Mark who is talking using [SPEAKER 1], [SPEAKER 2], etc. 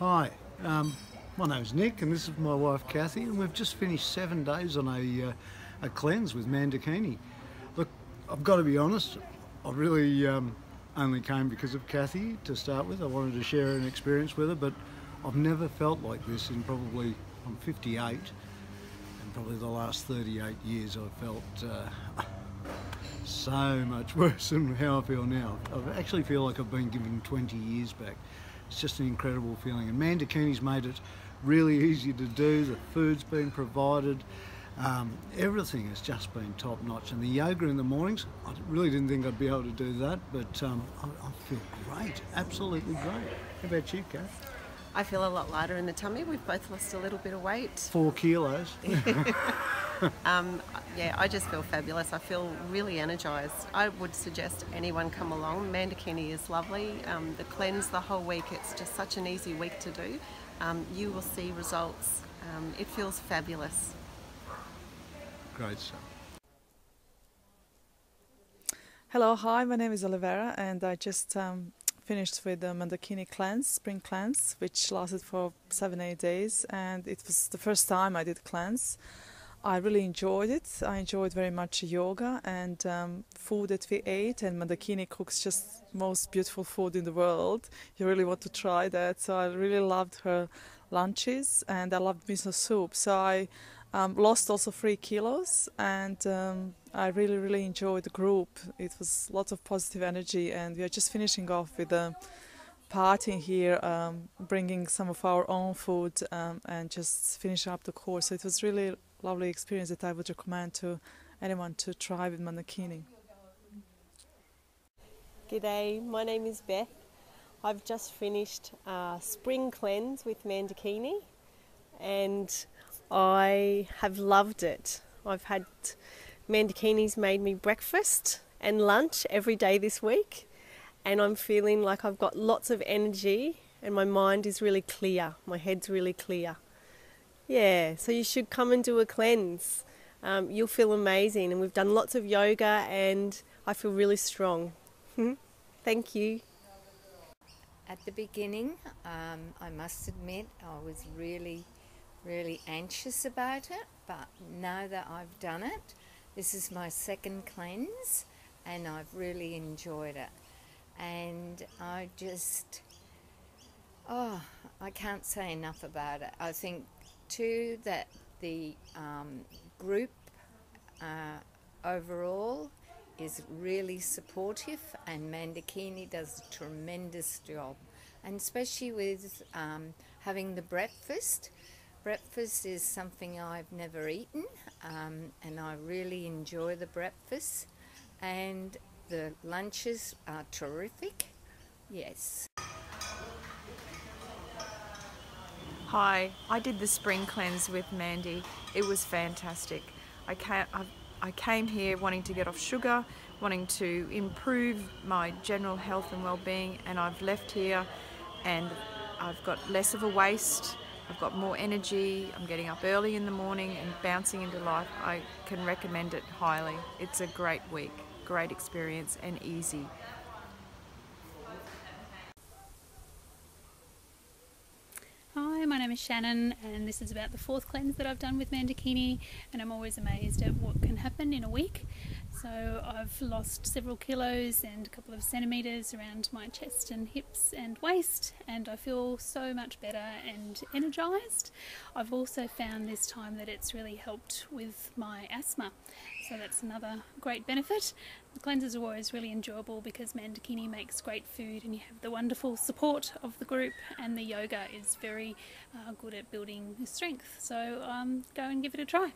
[SPEAKER 1] Hi, um, my name's Nick, and this is my wife Kathy, and we've just finished seven days on a, uh, a cleanse with Mandakini. Look, I've got to be honest, I really um, only came because of Kathy to start with. I wanted to share an experience with her, but I've never felt like this in probably, I'm 58, and probably the last 38 years I've felt uh, so much worse than how I feel now. I actually feel like I've been given 20 years back. It's just an incredible feeling. And Mandakini's made it really easy to do. The food's been provided. Um, everything has just been top notch. And the yoga in the mornings, I really didn't think I'd be able to do that, but um, I, I, feel great, absolutely great. How about you, Kath?
[SPEAKER 2] I feel a lot lighter in the tummy. We've both lost a little bit of weight.
[SPEAKER 1] Four kilos.
[SPEAKER 2] um, yeah, I just feel fabulous. I feel really energised. I would suggest anyone come along. Mandakini is lovely. Um, the cleanse the whole week, it's just such an easy week to do. Um, you will see results. Um, it feels fabulous.
[SPEAKER 1] Great stuff.
[SPEAKER 3] Hello, hi, my name is Olivera and I just um, finished with the Mandakini cleanse, spring cleanse, which lasted for seven, eight days and it was the first time I did cleanse. I really enjoyed it. I enjoyed very much yoga and um, food that we ate. And Mandakini cooks just most beautiful food in the world. You really want to try that. So I really loved her lunches and I loved miso soup. So I um, lost also three kilos and um, I really really enjoyed the group. It was lots of positive energy and we are just finishing off with a party here, um, bringing some of our own food um, and just finish up the course. So it was really lovely experience that I would recommend to anyone to try with Mandakini.
[SPEAKER 4] G'day, my name is Beth. I've just finished a spring cleanse with Mandakini and I have loved it. I've had Mandakini's made me breakfast and lunch every day this week and I'm feeling like I've got lots of energy and my mind is really clear. My head's really clear. Yeah, so you should come and do a cleanse. Um, you'll feel amazing. And we've done lots of yoga, and I feel really strong. Thank you.
[SPEAKER 5] At the beginning, um, I must admit, I was really, really anxious about it. But now that I've done it, this is my second cleanse, and I've really enjoyed it. And I just, oh, I can't say enough about it. I think too that the um, group uh, overall is really supportive and Mandakini does a tremendous job. And especially with um, having the breakfast. Breakfast is something I've never eaten um, and I really enjoy the breakfast. And the lunches are terrific yes
[SPEAKER 6] Hi, I did the spring cleanse with Mandy. It was fantastic. I came, I, I came here wanting to get off sugar, wanting to improve my general health and well-being, and I've left here and I've got less of a waist. I've got more energy. I'm getting up early in the morning and bouncing into life. I can recommend it highly. It's a great week, great experience, and easy.
[SPEAKER 7] Hi, my name is Shannon, and this is about the fourth cleanse that I've done with Mandakini, and I'm always amazed at what can happen in a week. So I've lost several kilos and a couple of centimetres around my chest and hips and waist, and I feel so much better and energised. I've also found this time that it's really helped with my asthma, so that's another great benefit. The cleanses are always really enjoyable because Mandakini makes great food, and you have the wonderful support of the group, and the yoga is very uh, good at building strength. So um, go and give it a try.